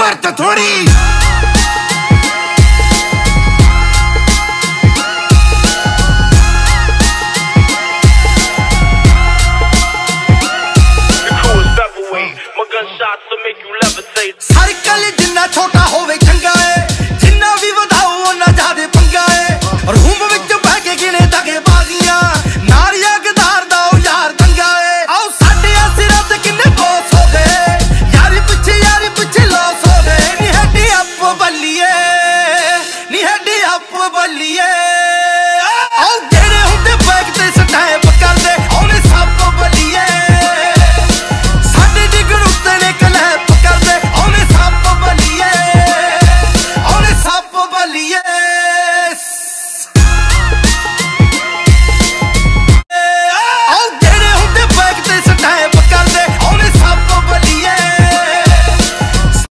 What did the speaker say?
muerta थोड़ी ਹਰ ਕਲ ਜਿੰਨਾ ਛੋਟਾ ਹੋਵੇ ਚੰਗਾ ਏ pela é balieira.